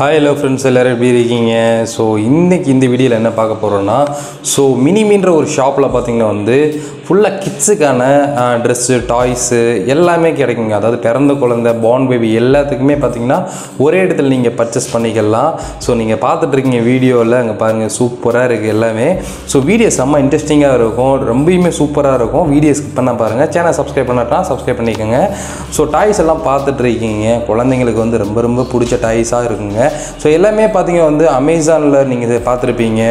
Hi hello friends எல்லோரும் எப்படி இருக்கீங்க? ஸோ இன்றைக்கி இந்த வீடியோவில் என்ன பார்க்க போகிறோன்னா ஸோ மினிமின்ற ஒரு ஷாப்பில் பார்த்திங்கன்னா வந்து ஃபுல்லாக கிட்ஸுக்கான ட்ரெஸ்ஸு டாய்ஸு எல்லாமே கிடைக்குங்க. அதாவது பிறந்த குழந்தை பார்ன் பேபி எல்லாத்துக்குமே பார்த்தீங்கன்னா ஒரே இடத்துல நீங்கள் பர்ச்சேஸ் பண்ணிக்கலாம். ஸோ நீங்கள் பார்த்துட்ருக்கீங்க வீடியோவில் அங்கே பாருங்கள் சூப்பராக இருக்குது எல்லாமே. ஸோ வீடியோ செம்ம இன்ட்ரெஸ்டிங்காக இருக்கும். ரொம்பயுமே சூப்பராக இருக்கும். வீடியோ ஸ்கிப் பண்ண பாருங்கள் சேனல் சப்ஸ்கிரைப் பண்ணட்டா சப்ஸ்கிரைப் பண்ணிக்கோங்க. ஸோ டாய்ஸ் எல்லாம் பார்த்துட்ருக்கீங்க குழந்தைங்களுக்கு வந்து ரொம்ப ரொம்ப பிடிச்ச டாய்ஸாக இருக்குங்க. ஸோ எல்லாமே பார்த்தீங்க வந்து அமேசானில் நீங்கள் இதை பார்த்துருப்பீங்க.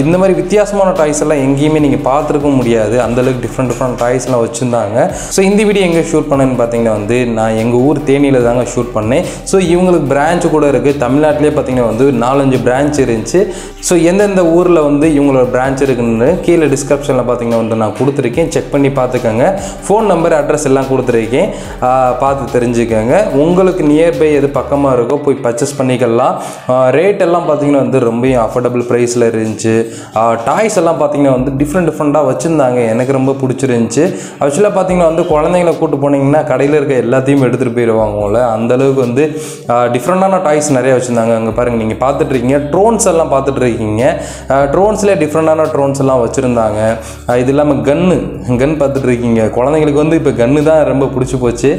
இந்த மாதிரி வித்தியாசமான டாய்ஸ் எல்லாம் எங்கேயுமே நீங்கள் பார்த்துருக்க முடியாது. அந்தளவுக்கு டிஃப்ரெண்ட் டிஃப்ரெண்ட் டாய்ஸ்லாம் வச்சுருந்தாங்க. ஸோ இந்த வீடியோ எங்கே ஷூட் பண்ணேன்னு பார்த்தீங்கன்னா வந்து நான் எங்கள் ஊர் தேனியில் தாங்க ஷூட் பண்ணேன். ஸோ இவங்களுக்கு பிரான்ச் கூட இருக்குது தமிழ்நாட்டிலே பார்த்தீங்கன்னா வந்து நாலஞ்சு பிரான்ச் இருந்துச்சு. ஸோ எந்தெந்த ஊரில் வந்து இவங்களோட பிரான்ச் இருக்குன்னு கீழே டிஸ்கிரிப்ஷனில் பார்த்தீங்கன்னா வந்து நான் கொடுத்துருக்கேன். செக் பண்ணி பார்த்துக்கோங்க. ஃபோன் நம்பர் அட்ரஸ் எல்லாம் கொடுத்துருக்கேன். பார்த்து தெரிஞ்சுக்கோங்க. உங்களுக்கு நியர்பை எது பக்கமாக இருக்கோ போய் பர்ச்சேஸ் பண்ணிக்கலாம். ரேட் எல்லாம் பார்த்தீங்கன்னா வந்து ரொம்ப அஃபோர்டபுள் ப்ரைஸில் இருந்துச்சு. டாய்ஸ் எல்லாம் பார்த்தீங்கன்னா வந்து டிஃப்ரெண்ட் டிஃப்ரெண்ட்டாக வச்சுருந்தாங்க. எனக்கு ரொம்ப பிடிச்சிருந்துச்சி. ஆக்சுவலாக பார்த்தீங்கன்னா வந்து குழந்தைங்கள கூப்பிட்டு போனீங்கன்னா கடையில் இருக்க எல்லாத்தையும் எடுத்துகிட்டு போயிடுவாங்கல்ல அந்த அளவுக்கு வந்து டிஃப்ரெண்ட்டான டாய்ஸ் நிறைய வச்சுருந்தாங்க. அங்கே பாருங்கள் நீங்கள் பார்த்துட்ருக்கீங்க ட்ரோன்ஸ் எல்லாம் பார்த்துட்ருக்கீங்க ட்ரோன்ஸ்லேயே டிஃப்ரெண்டான ட்ரோன்ஸ் எல்லாம் வச்சுருந்தாங்க. இது இல்லாமல் கன்னு கன் பார்த்துட்ருக்கீங்க குழந்தைங்களுக்கு வந்து இப்போ கன்னு தான் ரொம்ப பிடிச்சி போச்சு.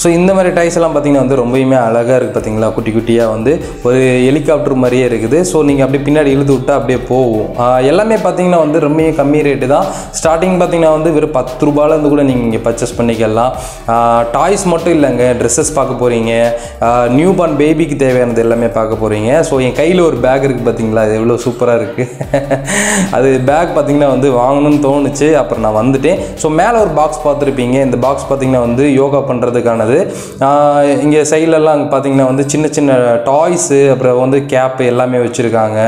ஸோ இந்த மாதிரி டைஸ் எல்லாம் பார்த்தீங்கன்னா வந்து ரொம்பவுமே அழகாக இருக்குது பார்த்தீங்களா? குட்டி குட்டியாக வந்து ஒரு ஹெலிகாப்டர் மாதிரியே இருக்குது. ஸோ நீங்கள் அப்படியே பின்னாடி இழுத்து விட்டா அப்படியே போகும். எல்லாமே பார்த்தீங்கன்னா வந்து ரொம்ப கம்மி ரேட்டு தான். ஸ்டார்டிங் பார்த்தீங்கன்னா வந்து வெறும் பத்து ரூபாயிலேருந்து கூட நீங்கள் இங்கே பர்ச்சேஸ் பண்ணிக்கலாம். டாய்ஸ் மட்டும் இல்லைங்க. ட்ரெஸ்ஸஸ் பார்க்க போகிறீங்க நியூ பார்ன் பேபிக்கு தேவையானது எல்லாமே பார்க்க போகிறீங்க ஸோ என் கையில் ஒரு பேக் இருக்குது பார்த்தீங்களா? அது எவ்வளோ சூப்பராக இருக்குது அது பேக் பார்த்திங்கன்னா வந்து வாங்கணும்னு தோணுச்சு. அப்புறம் நான் வந்துட்டேன். ஸோ மேலே ஒரு பாக்ஸ் பார்த்துருப்பீங்க. இந்த பாக்ஸ் பார்த்திங்கன்னா வந்து யோகா பண்ணுறதுக்கான ஆனது. இங்கே சைட்லலாம் பார்த்தீங்கன்னா வந்து சின்ன சின்ன டாய்ஸு அப்புறம் வந்து கேப்பு எல்லாமே வச்சுருக்காங்க.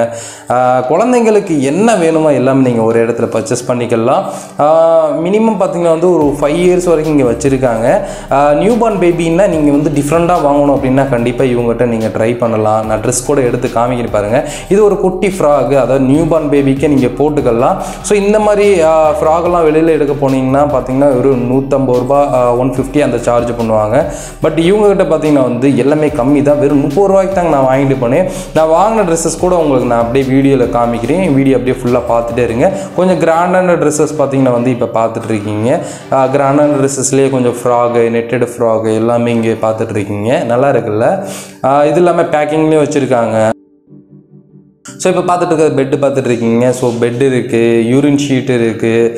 குழந்தைங்களுக்கு என்ன வேணுமோ எல்லாமே நீங்கள் ஒரு இடத்துல பர்ச்சேஸ் பண்ணிக்கலாம். மினிமம் பார்த்தீங்கன்னா வந்து ஒரு ஃபைவ் இயர்ஸ் வரைக்கும் இங்கே வச்சுருக்காங்க. நியூ பார்ன் பேபின்னா நீங்கள் வந்து டிஃப்ரெண்ட்டாக வாங்கணும் அப்படின்னா கண்டிப்பாக இவங்ககிட்ட நீங்கள் ட்ரை பண்ணலாம். நான் ட்ரெஸ் கூட எடுத்து காமிக்கிற பாருங்கள் இது ஒரு குட்டி ஃப்ராக் அதாவது நியூ பார்ன் பேபிக்கே நீங்கள் போட்டுக்கலாம். ஸோ இந்த மாதிரி ஃப்ராகெல்லாம் வெளியில் எடுக்க போனீங்கன்னா பார்த்தீங்கன்னா ஒரு நூற்றம்பது ரூபா ஒன் ஃபிஃப்டி அந்த சார்ஜ் பண்ணுவாங்க. பட் இவங்ககிட்ட பார்த்தீங்கன்னா வந்து எல்லாமே கம்மி தான். வெறும் முப்பது ரூபாய்க்கு தாங்க நான் வாங்கிட்டு போனேன். நான் வாங்கின ட்ரெஸ்ஸஸ் கூட உங்களுக்கு நான் அப்படியே வீடியோவில் காமிக்கிறேன். வீடியோ அப்படியே ஃபுல்லாக பார்த்துட்டே இருங்க. கொஞ்சம் கிராண்டான ட்ரெஸ்ஸஸ் பார்த்தீங்கன்னா வந்து இப்போ பார்த்துட்டு இருக்கீங்க. கிராண்டான ட்ரெஸ்ஸஸ்லேயே கொஞ்சம் ஃப்ராகு நெட்டட் ஃப்ராகு எல்லாமே இங்கே பார்த்துட்டு இருக்கீங்க. நல்லா இருக்குல்ல? இது இல்லாமல் பேக்கிங்லேயும் வச்சுருக்காங்க. ஸோ இப்போ பார்த்துட்டு இருக்கிற பெட்டு பார்த்துட்டு இருக்கீங்க. ஸோ பெட் இருக்குது யூரின் ஷீட்டு இருக்குது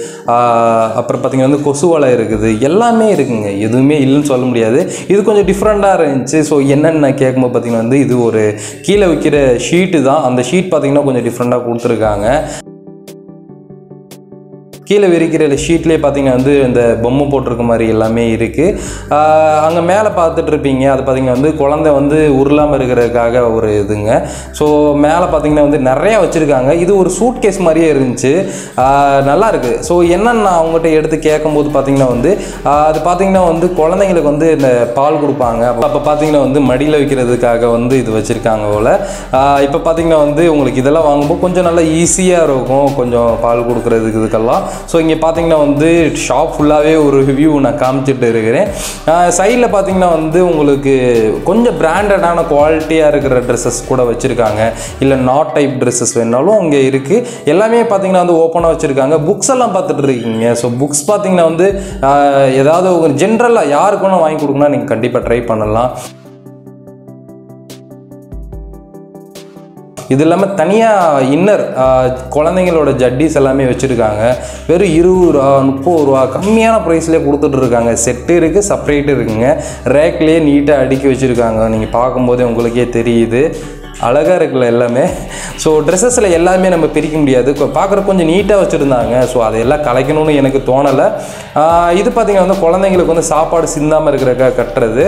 அப்புறம் பார்த்தீங்கன்னா வந்து கொசு வலை இருக்குது. எல்லாமே இருக்குங்க. எதுவுமே இல்லைன்னு சொல்ல முடியாது. இது கொஞ்சம் டிஃப்ரெண்ட்டாக இருந்துச்சு. ஸோ என்னென்னு நான் கேட்கும்போது பார்த்தீங்கன்னா வந்து இது ஒரு கீழே வைக்கிற ஷீட்டு தான். அந்த ஷீட் பார்த்தீங்கன்னா கொஞ்சம் டிஃப்ரெண்ட்டாக கொடுத்துருக்காங்க. கீழே விரிக்கிற ஷீட்லேயே பார்த்தீங்கன்னா வந்து இந்த பொம்மை போட்டிருக்க மாதிரி எல்லாமே இருக்குது அங்கே மேலே பார்த்துட்ருப்பீங்க அது பார்த்தீங்கன்னா வந்து குழந்தை வந்து உருளாமல் இருக்கிறதுக்காக ஒரு இதுங்க. ஸோ மேலே பார்த்தீங்கன்னா வந்து நிறையா வச்சுருக்காங்க. இது ஒரு சூட் கேஸ் மாதிரியே இருந்துச்சு. நல்லாயிருக்கு நல்லா இருக்குது ஸோ என்னென்னு நான் அவங்ககிட்ட எடுத்து கேட்கும்போது பார்த்தீங்கன்னா வந்து அது பார்த்தீங்கன்னா வந்து குழந்தைங்களுக்கு வந்து இந்த பால் கொடுப்பாங்க. அப்போ பார்த்தீங்கன்னா வந்து மடியில் வைக்கிறதுக்காக வந்து இது வச்சுருக்காங்க போல். இப்போ பார்த்தீங்கன்னா வந்து உங்களுக்கு இதெல்லாம் வாங்கும்போது கொஞ்சம் நல்லா ஈஸியாக இருக்கும். கொஞ்சம் பால் கொடுக்குறதுக்கு இதுக்கெல்லாம். ஸோ இங்கே பார்த்தீங்கன்னா வந்து ஷாப் ஃபுல்லாகவே ஒரு ரிவ்யூ நான் காமிச்சிட்டு இருக்கிறேன். சைடில் பார்த்தீங்கன்னா வந்து உங்களுக்கு கொஞ்சம் பிராண்டடான குவாலிட்டியாக இருக்கிற ட்ரெஸ்ஸஸ் கூட வச்சுருக்காங்க. இல்லை நாட் டைப் ட்ரெஸ்ஸஸ் வேணாலும் அங்கே இருக்குது எல்லாமே பார்த்தீங்கன்னா வந்து ஓப்பனாக வச்சுருக்காங்க. புக்ஸ் எல்லாம் பார்த்துட்டு இருக்கீங்க. ஸோ புக்ஸ் பார்த்தீங்கன்னா வந்து ஏதாவது ஒரு ஜென்ரலாக யாருக்கு வேணால் வாங்கி கொடுக்கணும்னா நீங்கள் கண்டிப்பாக ட்ரை பண்ணலாம். இது இல்லாமல் தனியாக இன்னர் குழந்தைங்களோட ஜட்டிஸ் எல்லாமே வச்சுருக்காங்க. வெறும் இருபது ரூபா முப்பது ரூபா கம்மியான ப்ரைஸ்லேயே கொடுத்துட்ருக்காங்க செட்டு இருக்குது செப்பரேட்டு இருக்குங்க. ரேக்லேயே நீட்டாக அடுக்கி வச்சுருக்காங்க. நீங்கள் பார்க்கும்போதே உங்களுக்கே தெரியுது. அழகாக இருக்குல்ல எல்லாமே. ஸோ ட்ரெஸ்ஸஸில் எல்லாமே நம்ம பிரிக்க முடியாது. பார்க்குற கொஞ்சம் நீட்டாக வச்சுருந்தாங்க. ஸோ அதையெல்லாம் கலைக்கணும்னு எனக்கு தோணலை. இது பார்த்தீங்கன்னா வந்து குழந்தைங்களுக்கு வந்து சாப்பாடு சிந்தாமல் இருக்கிறக்காக கட்டுறது.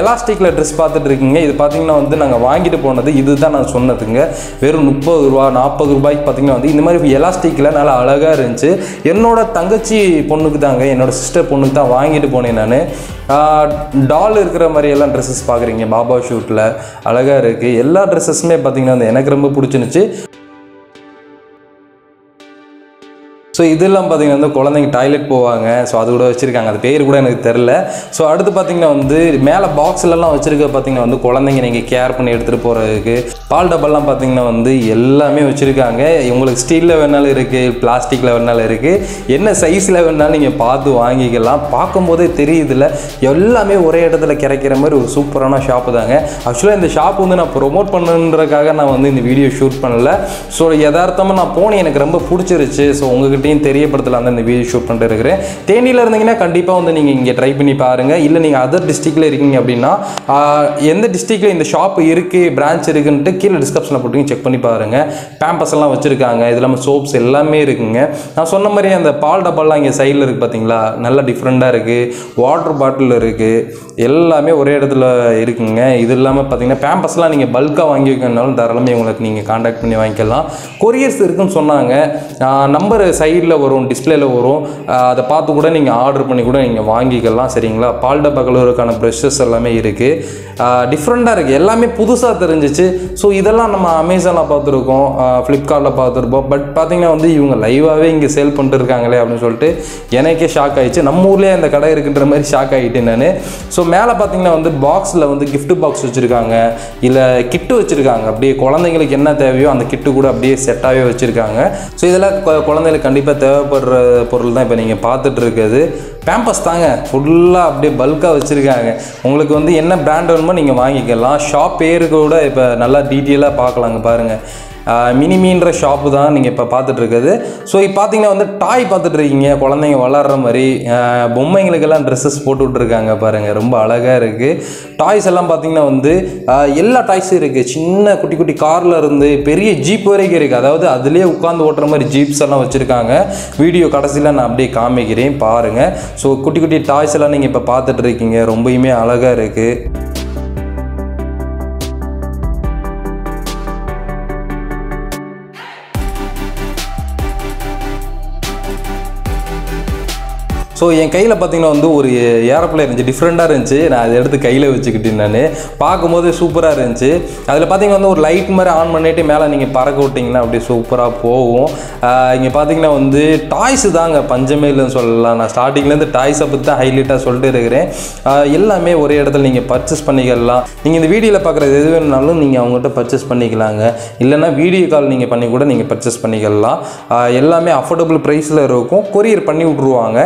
எலாஸ்டிக்கில் ட்ரெஸ் பார்த்துட்டு இருக்கீங்க. இது பார்த்திங்கன்னா வந்து நாங்கள் வாங்கிட்டு போனது. இதுதான் நான் சொன்னதுங்க. வெறும் முப்பது ரூபா நாற்பது ரூபாய்க்கு பார்த்தீங்கன்னா வந்து இந்த மாதிரி எலாஸ்டிக்கில் நல்லா அழகாக இருந்துச்சு. என்னோட தங்கச்சி பொண்ணுக்கு தாங்க என்னோட சிஸ்டர் பொண்ணுக்கு தான் வாங்கிட்டு போனேன் நான். டால் இருக்கிற மாதிரியெல்லாம் ட்ரெஸ்ஸஸ் பார்க்குறீங்க பாபா ஷூட்டில் அழகாக இருக்குது எல்லா ட்ரெஸ்ஸஸுமே பார்த்திங்கன்னா வந்து எனக்கு ரொம்ப பிடிச்சிருந்துச்சு. ஸோ இதெல்லாம் பார்த்தீங்கன்னா வந்து குழந்தைங்க டாய்லெட் போவாங்க. ஸோ அது கூட வச்சுருக்காங்க. அது பேர் கூட எனக்கு தெரில. ஸோ அடுத்து பார்த்தீங்கன்னா வந்து மேலே பாக்ஸ்லலாம் வச்சுருக்க பார்த்தீங்கன்னா வந்து குழந்தைங்க நீங்கள் கேர் பண்ணி எடுத்துகிட்டு போகிறதுக்கு பால் டப்பாலாம் பார்த்தீங்கன்னா வந்து எல்லாமே வச்சுருக்காங்க. உங்களுக்கு ஸ்டீலில் வேணாலும் இருக்குது பிளாஸ்டிக்கில் வேணாலும் இருக்குது என்ன சைஸில் வேணாலும் நீங்கள் பார்த்து வாங்கிக்கலாம். பார்க்கும்போதே தெரியுதுல. எல்லாமே ஒரே இடத்துல கிடைக்கிற மாதிரி ஒரு சூப்பரான ஷாப்பு தாங்க. ஆக்சுவலாக இந்த ஷாப் வந்து நான் ப்ரொமோட் பண்ணுன்றதுக்காக நான் வந்து இந்த வீடியோ ஷூட் பண்ணல. ஸோ யதார்த்தமாக நான் போனேன். எனக்கு ரொம்ப பிடிச்சிருச்சு. ஸோ உங்ககிட்டயும் தெரியப்படுத்தலாம் தான் இந்த வீடியோ ஷூட் பண்ணிட்டு இருக்கிறேன். தேனியில் இருந்தீங்கன்னா கண்டிப்பாக வந்து நீங்கள் இங்கே ட்ரை பண்ணி பாருங்கள் இல்லை நீங்கள் அதர் டிஸ்ட்ரிக்டில் இருக்கீங்க அப்படின்னா எந்த டிஸ்ட்ரிக்டில் இந்த ஷாப் இருக்குது பிரான்ச் இருக்குன்ட்டு கீழே டிஸ்கிரிப்ஷனில் போட்டு செக் பண்ணி பாருங்கள் பேம்பஸ் எல்லாம் வச்சுருக்காங்க. இது இல்லாமல் சோப்ஸ் எல்லாமே இருக்குங்க. நான் சொன்ன மாதிரி அந்த பால் டப்பாலாம் இங்கே சைடில் இருக்குது பார்த்தீங்களா நல்லா டிஃப்ரெண்ட்டாக இருக்குது வாட்டர் பாட்டில் இருக்குது எல்லாமே ஒரே இடத்துல இருக்குங்க. இது இல்லாமல் பார்த்தீங்கன்னா பேம்பஸ்லாம் நீங்கள் பல்காக வாங்கி வைக்கணும்னாலும் தாராளமே உங்களுக்கு நீங்கள் காண்டாக்ட் பண்ணி வாங்கிக்கலாம். கொரியர்ஸ் இருக்குன்னு சொன்னாங்க. நம்பர் சைடில் வரும் டிஸ்பிளேல வரும். அதை பார்த்து கூட நீங்கள் ஆர்டர் பண்ணி கூட நீங்கள் வாங்கிக்கலாம் சரிங்களா? பால் டப்பா கழுவுறதுக்கான ப்ரெஷஸ் எல்லாமே இருக்குது டிஃப்ரெண்ட்டாக இருக்குது எல்லாமே புதுசாக தெரிஞ்சிச்சு. ஸோ இதெல்லாம் நம்ம அமேசானில் பார்த்துருக்கோம் ஃப்ளிப்கார்ட்டில் பார்த்துருப்போம். பட் பார்த்திங்கன்னா வந்து இவங்க லைவாகவே இங்கே சேல் பண்ணிட்டு இருக்காங்களே அப்படின்னு சொல்லிட்டு எனக்கே ஷாக் ஆகிடுச்சு நம்ம ஊர்லேயே அந்த கடை இருக்குன்ற மாதிரி ஷாக் ஆகிட்டேன் நான். ஸோ மேலே பார்த்தீங்கன்னா வந்து பாக்ஸில் வந்து கிஃப்ட் பாக்ஸ் வச்சுருக்காங்க. இல்லை கிட்டு வச்சுருக்காங்க. அப்படியே குழந்தைங்களுக்கு என்ன தேவையோ அந்த கிட்டு கூட அப்படியே செட்டாகவே வச்சுருக்காங்க. ஸோ இதெல்லாம் கொ- குழந்தைங்களுக்கு கண்டிப்பாக தேவைப்படுற பொருள் தான் இப்போ நீங்கள் பார்த்துட்டு இருக்குது பேம்பஸ் தாங்க ஃபுல்லாக அப்படியே பல்காக வச்சுருக்காங்க. உங்களுக்கு வந்து என்ன பிராண்ட் வேணுமோ நீங்கள் வாங்கிக்கலாம். ஷாப் பேரு கூட இப்போ நல்லா டீட்டெயிலாக பார்க்கலாங்க பாருங்கள் மினிமின்ற ஷாப்பு தான் நீங்கள் இப்போ பார்த்துட்ருக்குது ஸோ இப்போ பார்த்தீங்கன்னா வந்து டாய் பார்த்துட்ருக்கீங்க குழந்தைங்க வளர்கிற மாதிரி பொம்மைங்களுக்கெல்லாம் ட்ரெஸ்ஸஸ் போட்டு விட்ருக்காங்க பாருங்கள் ரொம்ப அழகாக இருக்குது டாய்ஸ் எல்லாம் பார்த்தீங்கன்னா வந்து எல்லா டாய்ஸும் இருக்குது சின்ன குட்டி குட்டி காரில் இருந்து பெரிய ஜீப் வரைக்கும் இருக்குது அதாவது அதுலேயே உட்காந்து ஓட்டுற மாதிரி ஜீப்ஸ் எல்லாம் வச்சுருக்காங்க. வீடியோ கடைசியில் நான் அப்படியே காமிக்கிறேன் பாருங்கள் ஸோ குட்டி குட்டி டாய்ஸ் எல்லாம் நீங்கள் இப்போ பார்த்துட்டு இருக்கீங்க ரொம்பயுமே அழகாக இருக்குது ஸோ என் கையில் பார்த்தீங்கன்னா வந்து ஒரு ஏரோப்ளேன் இருந்துச்சு. டிஃப்ரெண்ட்டாக இருந்துச்சு. நான் அதை எடுத்து கையில் வச்சுக்கிட்டேன் நான். பார்க்கும்போது சூப்பராக இருந்துச்சு. அதில் பார்த்தீங்கன்னா வந்து ஒரு லைட் மாதிரி ஆன் பண்ணிட்டு மேலே நீங்கள் பறக்க விட்டிங்கன்னா அப்படியே சூப்பராக போகும். இங்கே பார்த்தீங்கன்னா வந்து டாய்ஸ் தாங்க. பஞ்சமே இல்லைன்னு சொல்லலாம். நான் ஸ்டார்டிங்லேருந்து டாய்ஸை பற்றி தான் ஹைலைட்டாக சொல்லிட்டு இருக்கிறேன். எல்லாமே ஒரே இடத்துல நீங்கள் பர்ச்சேஸ் பண்ணிக்கலாம். நீங்கள் இந்த வீடியோவில் பார்க்குறது எது வேணுனாலும் நீங்கள் அவங்ககிட்ட பர்ச்சேஸ் பண்ணிக்கலாங்க. இல்லைன்னா வீடியோ கால் நீங்கள் பண்ணி கூட நீங்கள் பர்ச்சேஸ் பண்ணிக்கலாம். எல்லாமே அஃபோர்டபுள் ப்ரைஸில் இருக்கும். கொரியர் பண்ணி விட்ருவாங்க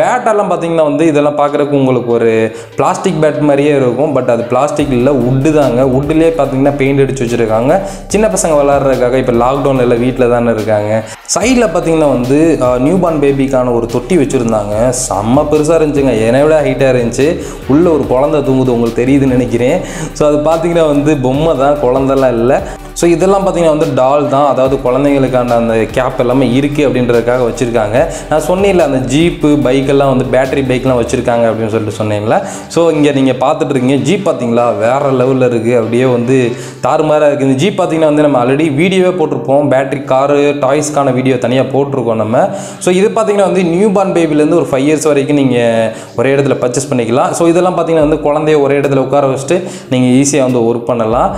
பேட்டெல்லாம் பார்த்தீங்கன்னா வந்து இதெல்லாம் பார்க்குறக்கு உங்களுக்கு ஒரு பிளாஸ்டிக் பேட் மாதிரியே இருக்கும். பட் அது பிளாஸ்டிக் இல்லை உட்டு தாங்க. உட்டுலேயே பார்த்தீங்கன்னா பெயிண்ட் அடிச்சு வச்சுருக்காங்க. சின்ன பசங்க விளாட்றதுக்காக இப்போ லாக்டவுனில் இல்லை வீட்டில் தானே இருக்காங்க. சைடில் பார்த்தீங்கன்னா வந்து நியூ பார்ன் பேபிக்கான ஒரு தொட்டி வச்சுருந்தாங்க. செம்ம பெருசாக இருந்துச்சுங்க. என்னை விட ஹைட்டாக இருந்துச்சு. உள்ளே ஒரு குழந்தை தூங்குது உங்களுக்கு தெரியுதுன்னு நினைக்கிறேன். ஸோ அது பார்த்தீங்கன்னா வந்து பொம்மை தான் குழந்தெல்லாம் இல்லை. ஸோ இதெல்லாம் பார்த்தீங்கன்னா வந்து டால் தான். அதாவது குழந்தைங்களுக்கான அந்த கேப் எல்லாமே இருக்குது அப்படின்றதுக்காக வச்சுருக்காங்க. நான் சொன்னேன்ல அந்த ஜீப்பு பைக்கெல்லாம் வந்து பேட்டரி பைக்லாம் வச்சுருக்காங்க அப்படின்னு சொல்லிட்டு சொன்னீங்களா ஸோ இங்கே நீங்கள் பார்த்துட்டு இருக்கீங்க. ஜீப் பார்த்தீங்களா? வேறு லெவலில் இருக்குது அப்படியே வந்து தாறுமாறாக இருக்குது இந்த ஜீப் பார்த்தீங்கன்னா வந்து நம்ம ஆல்ரெடி வீடியோவே போட்டிருப்போம். பேட்டரி காரு டாய்ஸ்க்கான வீடியோ தனியாக போட்டிருக்கோம் நம்ம. ஸோ இது பார்த்தீங்கன்னா வந்து நியூ பார்ன் பேபிலேருந்து ஒரு ஃபைவ் இயர்ஸ் வரைக்கும் நீங்கள் ஒரே இடத்துல பர்ச்சேஸ் பண்ணிக்கலாம். ஸோ இதெல்லாம் பார்த்தீங்கன்னா வந்து குழந்தைய ஒரே இடத்துல உட்கார வச்சுட்டு நீங்கள் ஈஸியாக வந்து ஒர்க் பண்ணலாம்.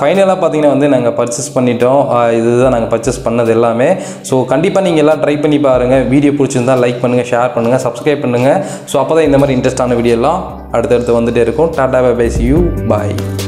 ஃபைனலாக பார்த்தீங்கன்னா வந்து நாங்கள் பர்ச்சேஸ் பண்ணிட்டோம். இதுதான் நாங்கள் பர்ச்சேஸ் பண்ணது எல்லாமே. ஸோ கண்டிப்பாக நீங்கள் எல்லாம் ட்ரை பண்ணி பாருங்கள் வீடியோ பிடிச்சிருந்தா லைக் பண்ணுங்கள் ஷேர் பண்ணுங்கள் சப்ஸ்கிரைப் பண்ணுங்கள் ஸோ அப்போ தான் இந்த மாதிரி இன்ட்ரெஸ்டான வீடியோலாம் அடுத்தடுத்து வந்துகிட்டே இருக்கும். Tata bye you bye